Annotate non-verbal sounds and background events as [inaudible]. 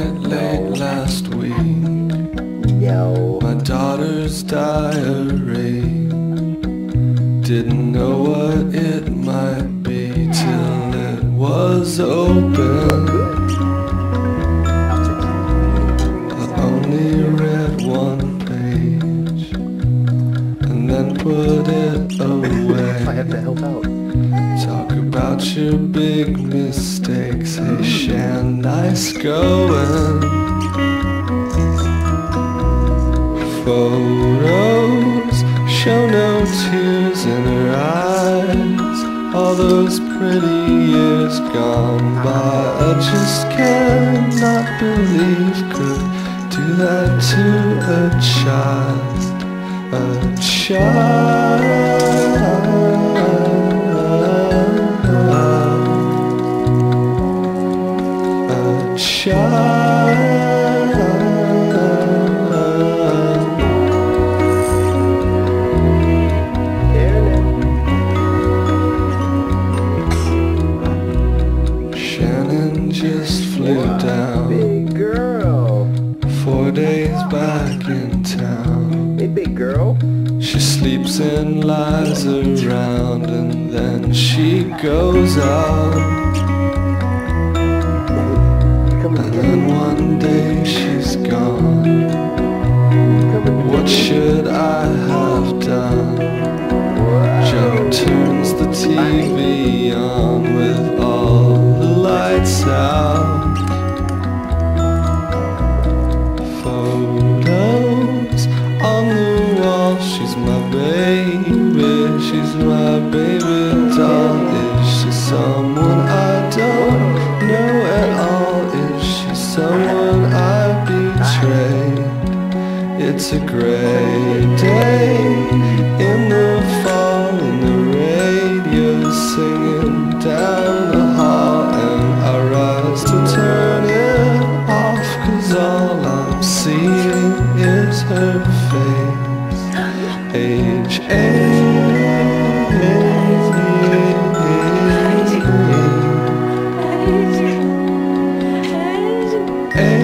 late last week. My daughter's diary. Didn't know what it might be till it was open. I only read one page and then put it [laughs] away. I had to help out. About your big mistakes. Hey, Shan, nice going. Photos show no tears in her eyes. All those pretty years gone by. I just cannot believe could do that to a child. A child. Flew down Big girl. four days back in town. Hey, big girl. She sleeps and lies around and then she goes out. And then one day she's gone. What should I have done? Joe turns the TV on with all the lights out. It's a great day in the fall and the radio's singing down the hall and I rise to turn it off cause all I'm seeing is her face. H A H A